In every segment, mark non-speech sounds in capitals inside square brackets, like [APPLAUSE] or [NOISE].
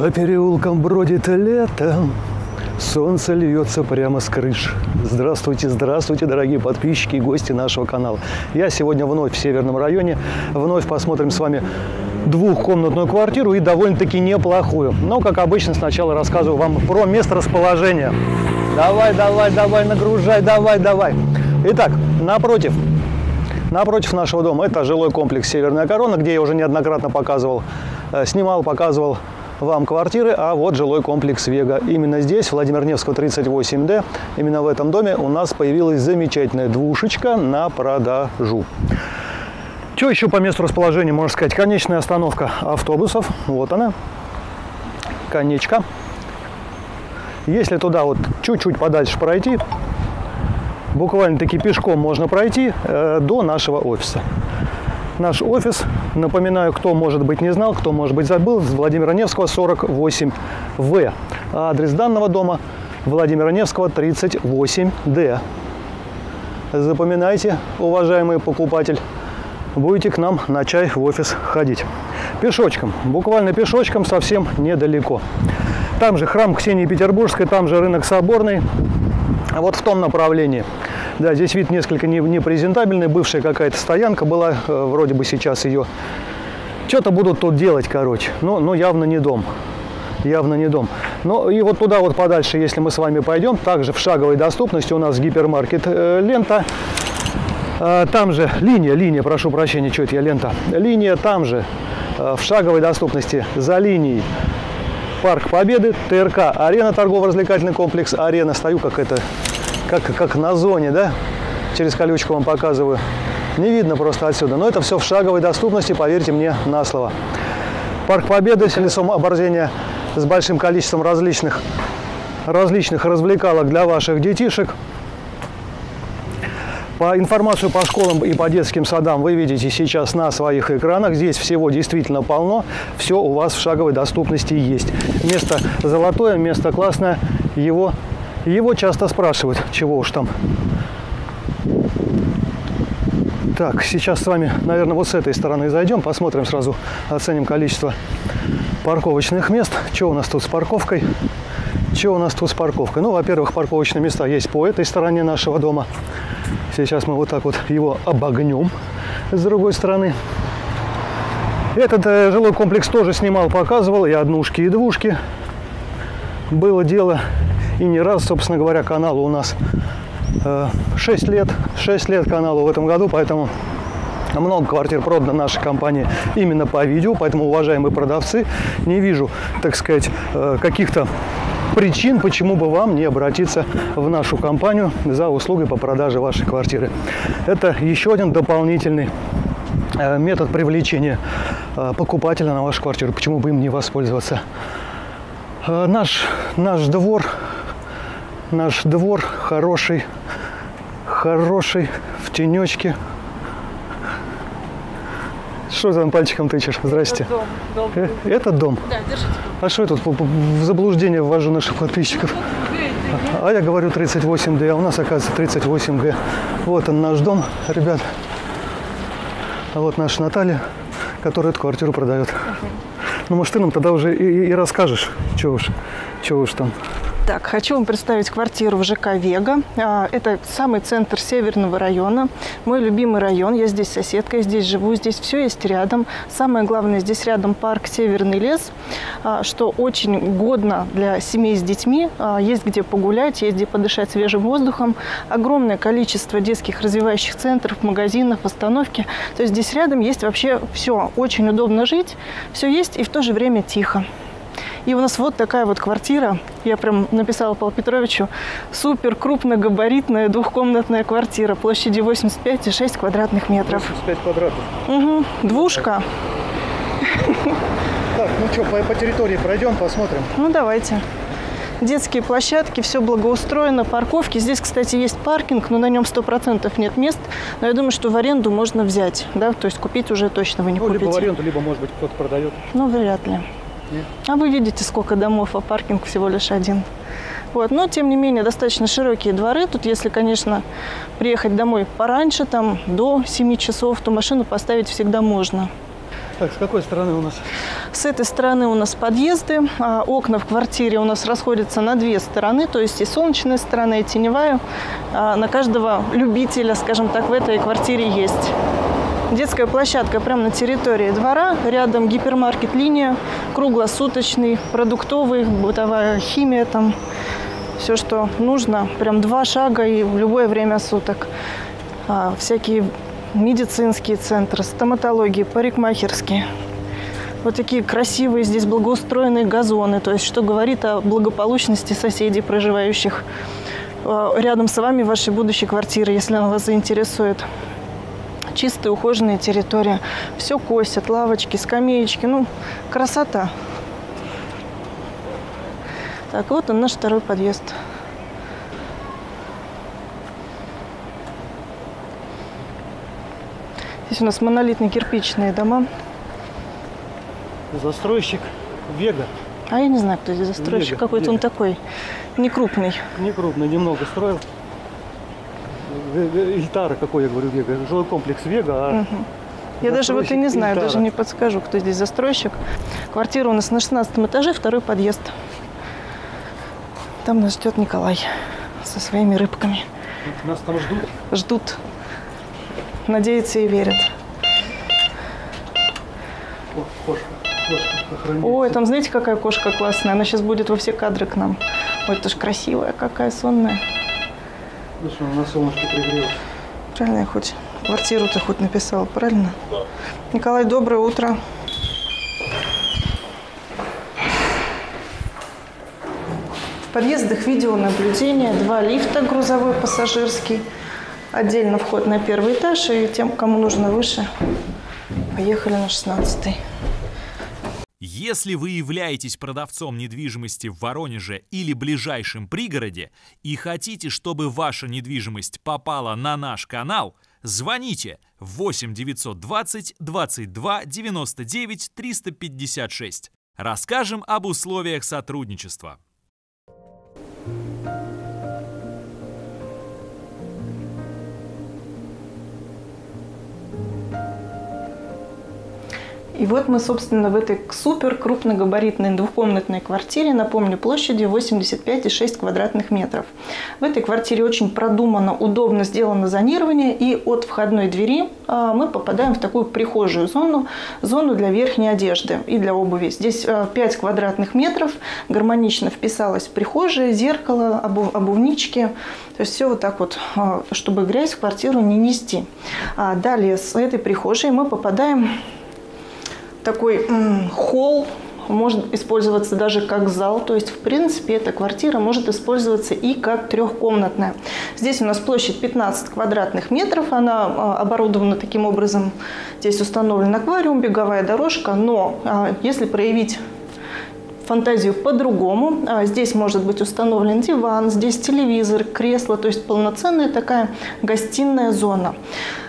По переулкам бродит лето, солнце льется прямо с крыш. Здравствуйте, здравствуйте, дорогие подписчики и гости нашего канала. Я сегодня вновь в Северном районе. Вновь посмотрим с вами двухкомнатную квартиру и довольно-таки неплохую. Но, как обычно, сначала рассказываю вам про место расположения. Давай, давай, давай, нагружай, давай, давай. Итак, напротив, напротив нашего дома это жилой комплекс «Северная корона», где я уже неоднократно показывал, э, снимал, показывал вам квартиры, а вот жилой комплекс «Вега». Именно здесь, Владимир Невского, 38D, именно в этом доме у нас появилась замечательная двушечка на продажу. Что еще по месту расположения, можно сказать? Конечная остановка автобусов. Вот она. Конечка. Если туда вот чуть-чуть подальше пройти, буквально-таки пешком можно пройти э, до нашего офиса. Наш офис, напоминаю, кто, может быть, не знал, кто, может быть, забыл, с Владимира Невского 48В. А адрес данного дома Владимира Невского 38Д. Запоминайте, уважаемый покупатель, будете к нам на чай в офис ходить. Пешочком, буквально пешочком, совсем недалеко. Там же храм Ксении Петербургской, там же рынок Соборный. Вот в том направлении. Да, здесь вид несколько непрезентабельный. Бывшая какая-то стоянка была, э, вроде бы сейчас ее... Что-то будут тут делать, короче. Но, но явно не дом. Явно не дом. Ну и вот туда вот подальше, если мы с вами пойдем, также в шаговой доступности у нас гипермаркет э, лента. Э, там же линия, линия, прошу прощения, что это я лента. Линия там же, э, в шаговой доступности, за линией. Парк Победы, ТРК, арена, торгово-развлекательный комплекс, арена. Стою как это как, как на зоне, да? Через колючку вам показываю. Не видно просто отсюда. Но это все в шаговой доступности, поверьте мне на слово. Парк Победы с лесом оборзения с большим количеством различных, различных развлекалок для ваших детишек. По информацию по школам и по детским садам вы видите сейчас на своих экранах. Здесь всего действительно полно. Все у вас в шаговой доступности есть. Место золотое, место классное. Его его часто спрашивают, чего уж там. Так, сейчас с вами, наверное, вот с этой стороны зайдем, посмотрим сразу, оценим количество парковочных мест. Что у нас тут с парковкой? Что у нас тут с парковкой? Ну, во-первых, парковочные места есть по этой стороне нашего дома. Сейчас мы вот так вот его обогнем с другой стороны. Этот э, жилой комплекс тоже снимал, показывал и однушки, и двушки. Было дело и не раз, собственно говоря, каналу у нас 6 э, лет. 6 лет каналу в этом году, поэтому много квартир продано нашей компании именно по видео, поэтому, уважаемые продавцы, не вижу, так сказать, э, каких-то причин, почему бы вам не обратиться в нашу компанию за услугой по продаже вашей квартиры. Это еще один дополнительный э, метод привлечения покупателя на вашу квартиру. Почему бы им не воспользоваться? Наш, наш двор наш двор хороший, хороший, в тенечке. Что там пальчиком тычешь? Здрасте. Это дом. дом. Э, это дом? Да, держите. А что я тут в заблуждение ввожу наших подписчиков? А, я говорю 38D, а у нас оказывается 38G. Вот он наш дом, ребят. А вот наша Наталья, которая эту квартиру продает. Ну, может, ты нам тогда уже и, и, расскажешь, что уж, что уж там. Так, хочу вам представить квартиру в ЖК «Вега». А, это самый центр Северного района. Мой любимый район. Я здесь соседка, я здесь живу, здесь все есть рядом. Самое главное, здесь рядом парк «Северный лес», а, что очень годно для семей с детьми. А, есть где погулять, есть где подышать свежим воздухом. Огромное количество детских развивающих центров, магазинов, остановки. То есть здесь рядом есть вообще все. Очень удобно жить, все есть и в то же время тихо. И у нас вот такая вот квартира. Я прям написала Павлу Петровичу. Супер крупногабаритная двухкомнатная квартира площадью 85,6 квадратных метров. 85 квадратов. Угу. Двушка. Так, ну что, по, по территории пройдем, посмотрим. Ну, давайте. Детские площадки, все благоустроено, парковки. Здесь, кстати, есть паркинг, но на нем 100% нет мест. Но я думаю, что в аренду можно взять, да, то есть купить уже точно вы не ну, купите. либо в аренду, либо, может быть, кто-то продает. Ну, вряд ли. А вы видите, сколько домов, а паркинг всего лишь один. Вот. Но, тем не менее, достаточно широкие дворы. Тут, если, конечно, приехать домой пораньше, там, до 7 часов, то машину поставить всегда можно. Так, с какой стороны у нас? С этой стороны у нас подъезды. А окна в квартире у нас расходятся на две стороны, то есть и солнечная сторона, и теневая. А на каждого любителя, скажем так, в этой квартире есть. Детская площадка прямо на территории двора. Рядом гипермаркет «Линия», круглосуточный, продуктовый, бытовая химия там. Все, что нужно. Прям два шага и в любое время суток. А, всякие медицинские центры, стоматологии, парикмахерские. Вот такие красивые здесь благоустроенные газоны, то есть что говорит о благополучности соседей, проживающих э, рядом с вами вашей будущей квартире, если она вас заинтересует. Чистая, ухоженная территория. Все косят, лавочки, скамеечки. Ну, красота. Так, вот он наш второй подъезд. Здесь у нас монолитные кирпичные дома. Застройщик Вега. А я не знаю, кто здесь застройщик. Какой-то он такой, не крупный. Не крупно, немного строил. Ильтара, какой я говорю, Вега. Жилой комплекс Вега, а Я даже вот и не знаю, Ильтара. даже не подскажу, кто здесь застройщик. Квартира у нас на 16 этаже, второй подъезд. Там нас ждет Николай со своими рыбками. Нас там ждут. Ждут, надеются и верят. О, кошка. Ой, там знаете, какая кошка классная? Она сейчас будет во все кадры к нам. Ой, это ж красивая, какая сонная. Ну что, на солнышке пригрелась. Правильно я хоть квартиру-то хоть написала, правильно? Николай, доброе утро. В подъездах видеонаблюдение, два лифта, грузовой, пассажирский. Отдельно вход на первый этаж, и тем, кому нужно выше, поехали на 16 Если вы являетесь продавцом недвижимости в Воронеже или ближайшем пригороде и хотите, чтобы ваша недвижимость попала на наш канал, звоните 8 920 22 99 356. Расскажем об условиях сотрудничества. И вот мы, собственно, в этой супер крупногабаритной двухкомнатной квартире, напомню, площадью 85,6 квадратных метров. В этой квартире очень продумано, удобно сделано зонирование, и от входной двери а, мы попадаем в такую прихожую зону, зону для верхней одежды и для обуви. Здесь а, 5 квадратных метров, гармонично вписалась прихожая, зеркало, обув- обувнички. То есть все вот так вот, а, чтобы грязь в квартиру не нести. А Далее с этой прихожей мы попадаем такой холл может использоваться даже как зал, то есть в принципе эта квартира может использоваться и как трехкомнатная. Здесь у нас площадь 15 квадратных метров, она а, оборудована таким образом, здесь установлен аквариум, беговая дорожка, но а, если проявить фантазию по-другому. А, Здесь может быть установлен диван, здесь телевизор, кресло, то есть полноценная такая гостиная зона.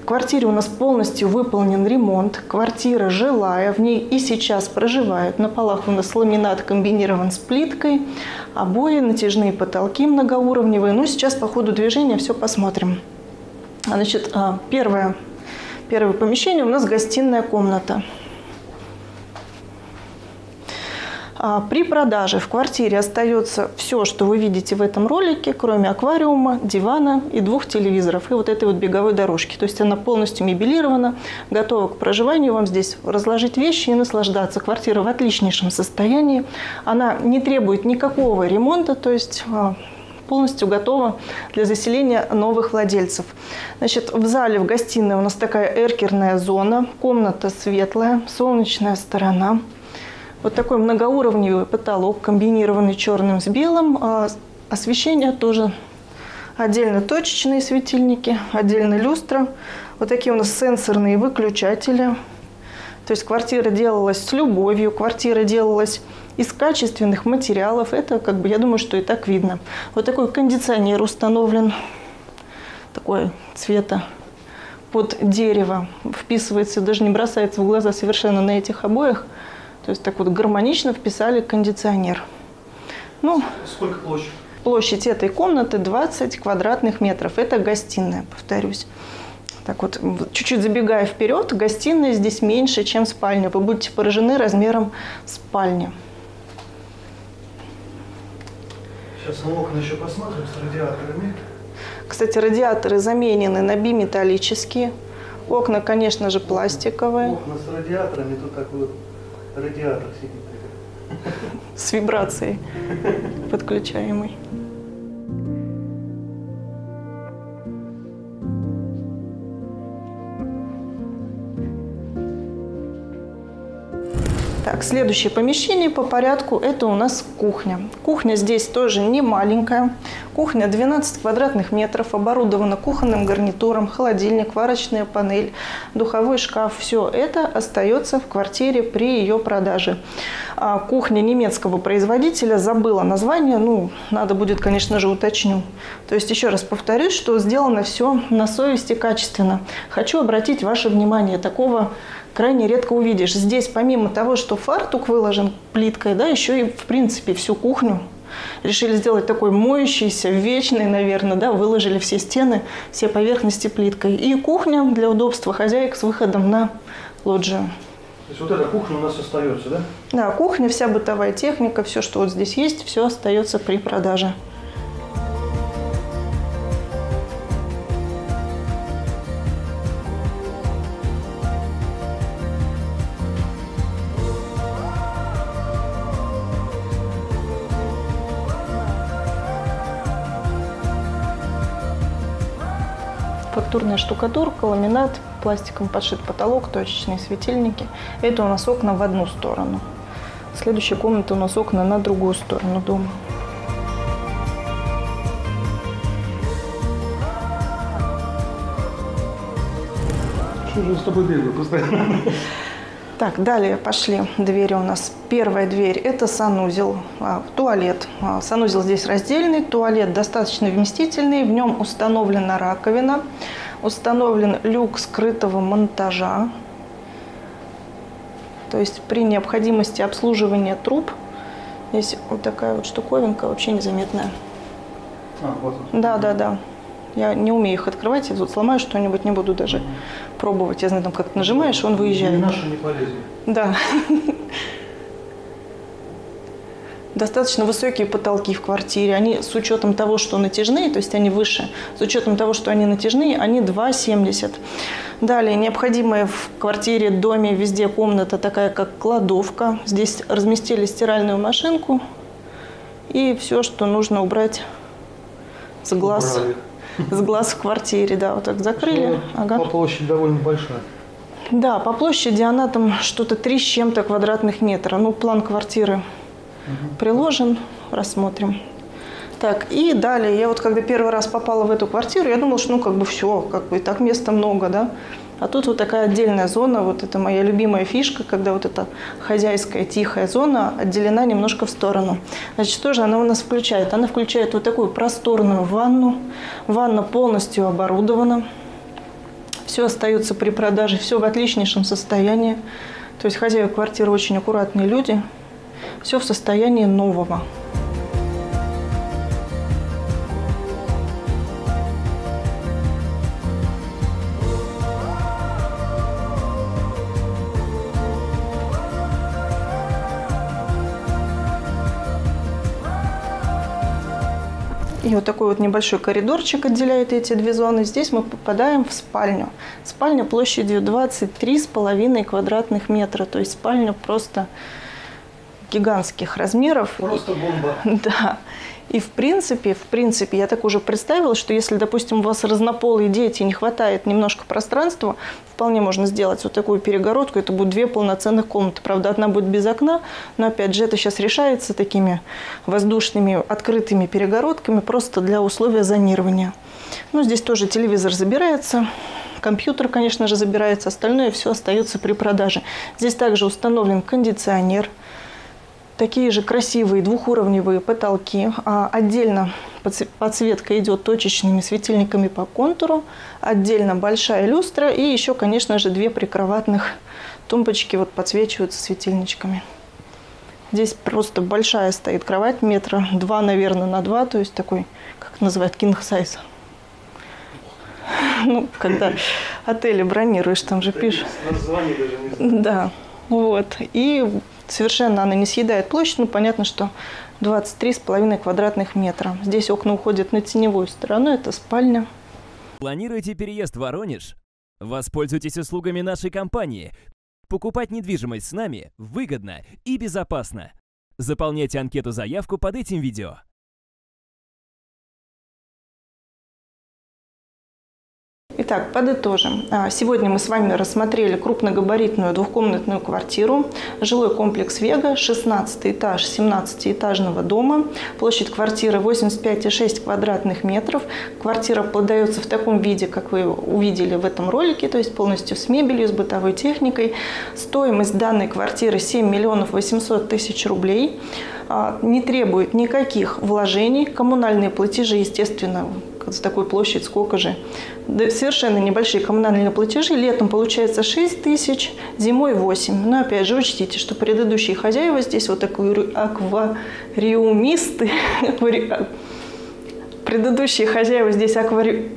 В квартире у нас полностью выполнен ремонт. Квартира жилая, в ней и сейчас проживают. На полах у нас ламинат комбинирован с плиткой, обои, натяжные потолки многоуровневые. Ну, сейчас по ходу движения все посмотрим. Значит, а, первое, первое помещение у нас гостиная комната. А, При продаже в квартире остается все, что вы видите в этом ролике, кроме аквариума, дивана и двух телевизоров, и вот этой вот беговой дорожки. То есть она полностью мебелирована, готова к проживанию. Вам здесь разложить вещи и наслаждаться. Квартира в отличнейшем состоянии. Она не требует никакого ремонта, то есть а, полностью готова для заселения новых владельцев. Значит, в зале, в гостиной у нас такая эркерная зона, комната светлая, солнечная сторона. Вот такой многоуровневый потолок, комбинированный черным с белым. А освещение тоже отдельно точечные светильники, отдельно люстра. Вот такие у нас сенсорные выключатели. То есть квартира делалась с любовью, квартира делалась из качественных материалов. Это, как бы, я думаю, что и так видно. Вот такой кондиционер установлен, такой цвета под дерево. Вписывается, даже не бросается в глаза совершенно на этих обоях. То есть так вот гармонично вписали кондиционер. Ну, Сколько площадь? площадь этой комнаты 20 квадратных метров. Это гостиная, повторюсь. Так вот, чуть-чуть забегая вперед, гостиная здесь меньше, чем спальня. Вы будете поражены размером спальни. Сейчас мы окна еще посмотрим с радиаторами. Кстати, радиаторы заменены на биметаллические. Окна, конечно же, пластиковые. Окна с радиаторами, тут такой вот радиатор сидит. С вибрацией подключаемый. Так, следующее помещение по порядку – это у нас кухня. Кухня здесь тоже не маленькая. Кухня 12 квадратных метров, оборудована кухонным гарнитуром, холодильник, варочная панель, духовой шкаф. Все это остается в квартире при ее продаже. А кухня немецкого производителя, забыла название, ну, надо будет, конечно же, уточню. То есть, еще раз повторюсь, что сделано все на совести качественно. Хочу обратить ваше внимание, такого крайне редко увидишь. Здесь помимо того, что фартук выложен плиткой, да, еще и в принципе всю кухню решили сделать такой моющийся, вечный, наверное, да, выложили все стены, все поверхности плиткой. И кухня для удобства хозяек с выходом на лоджию. То есть вот эта кухня у нас остается, да? Да, кухня, вся бытовая техника, все, что вот здесь есть, все остается при продаже. Фактурная штукатурка, ламинат, пластиком подшит потолок, точечные светильники. Это у нас окна в одну сторону. Следующая комната у нас окна на другую сторону дома. Что же с тобой бегаю постоянно? Так, далее пошли двери у нас. Первая дверь – это санузел, а, туалет. А, санузел здесь раздельный, туалет достаточно вместительный, в нем установлена раковина, установлен люк скрытого монтажа. То есть при необходимости обслуживания труб здесь вот такая вот штуковинка вообще незаметная. А, вот. Да, да, да. Я не умею их открывать, я тут сломаю что-нибудь, не буду даже пробовать. Я знаю, там как нажимаешь, он выезжает. И наши не полезли. Да. Достаточно высокие потолки в квартире. Они с учетом того, что натяжные, то есть они выше, с учетом того, что они натяжные, они 2,70. Далее, необходимая в квартире, доме, везде комната такая, как кладовка. Здесь разместили стиральную машинку и все, что нужно убрать с глаз. Убрали. С глаз в квартире, да, вот так закрыли. Ну, Ага. По площади довольно большая. Да, по площади она там что-то 3 с чем-то квадратных метра. Ну, план квартиры приложен, рассмотрим. Так, и далее, я вот когда первый раз попала в эту квартиру, я думала, что ну как бы все, как бы и так места много, да. А тут вот такая отдельная зона, вот это моя любимая фишка, когда вот эта хозяйская тихая зона отделена немножко в сторону. Значит, что же она у нас включает? Она включает вот такую просторную ванну. Ванна полностью оборудована. Все остается при продаже, все в отличнейшем состоянии. То есть хозяева квартиры очень аккуратные люди. Все в состоянии нового. И вот такой вот небольшой коридорчик отделяет эти две зоны. Здесь мы попадаем в спальню. Спальня площадью 23,5 квадратных метра. То есть спальня просто гигантских размеров. Просто бомба. [LAUGHS] Да. И в принципе, в принципе, я так уже представила, что если, допустим, у вас разнополые дети, не хватает немножко пространства, вполне можно сделать вот такую перегородку. Это будут две полноценных комнаты. Правда, одна будет без окна, но опять же, это сейчас решается такими воздушными открытыми перегородками просто для условия зонирования. Ну, здесь тоже телевизор забирается. Компьютер, конечно же, забирается, остальное все остается при продаже. Здесь также установлен кондиционер, Такие же красивые двухуровневые потолки. А отдельно подсветка идет точечными светильниками по контуру. Отдельно большая люстра. И еще, конечно же, две прикроватных тумбочки вот подсвечиваются светильничками. Здесь просто большая стоит кровать, метра два, наверное, на два. То есть такой, как называют, king size. Ну, когда отели бронируешь, там же пишешь. Название даже не знаю. Да, вот. И совершенно она не съедает площадь. Ну, понятно, что 23,5 квадратных метра. Здесь окна уходят на теневую сторону, это спальня. Планируете переезд в Воронеж? Воспользуйтесь услугами нашей компании. Покупать недвижимость с нами выгодно и безопасно. Заполняйте анкету-заявку под этим видео. Итак, подытожим. А, Сегодня мы с вами рассмотрели крупногабаритную двухкомнатную квартиру, жилой комплекс «Вега», 16 этаж 17-этажного дома, площадь квартиры 85,6 квадратных метров. Квартира продается в таком виде, как вы увидели в этом ролике, то есть полностью с мебелью, с бытовой техникой. Стоимость данной квартиры 7 миллионов 800 тысяч рублей. А, Не требует никаких вложений. Коммунальные платежи, естественно, за такую площадь сколько же? Да, совершенно небольшие коммунальные платежи. Летом получается 6 тысяч, зимой 8. Но опять же учтите, что предыдущие хозяева здесь вот аквари- аквариумисты, [LAUGHS] аквари- а, предыдущие хозяева здесь аквари...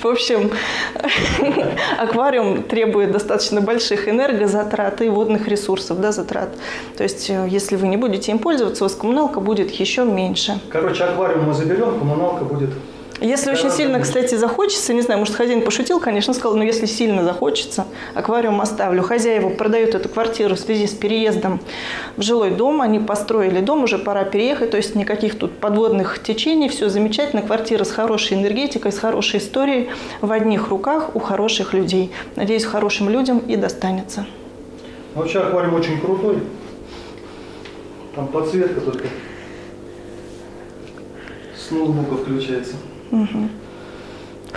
В общем, [LAUGHS] аквариум требует достаточно больших энергозатрат и водных ресурсов, да, затрат. То есть, э, если вы не будете им пользоваться, у вас коммуналка будет еще меньше. Короче, аквариум мы заберем, коммуналка будет. Если очень Гораздо сильно, меньше. кстати, захочется, не знаю, может, хозяин пошутил, конечно, сказал, но если сильно захочется, аквариум оставлю. Хозяева продают эту квартиру в связи с переездом в жилой дом, они построили дом, уже пора переехать, то есть никаких тут подводных течений, все замечательно, квартира с хорошей энергетикой, с хорошей историей, в одних руках у хороших людей. Надеюсь, хорошим людям и достанется. Ну, Вообще аквариум очень крутой. Там подсветка только с ноутбука включается.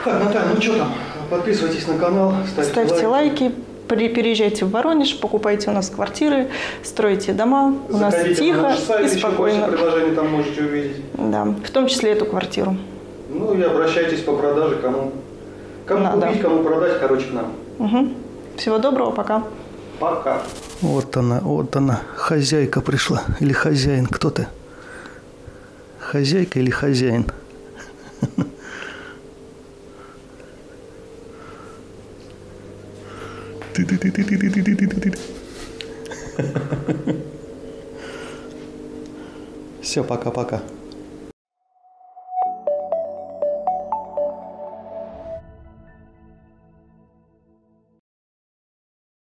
Так, Наталья, ну что там? Подписывайтесь на канал, ставьте, Ставьте лайки, при- переезжайте в Воронеж, покупайте у нас квартиры, стройте дома, у нас Заходите на тихо наш сайт, и спокойно. предложений там можете увидеть. Да, в том числе эту квартиру. Ну и обращайтесь по продаже, кому, кому Надо. купить, кому продать, короче, к нам. Мгм. Всего доброго, пока. Пока. Вот она, вот она, хозяйка пришла. Или хозяин, кто ты? Хозяйка или хозяин? Все, пока-пока.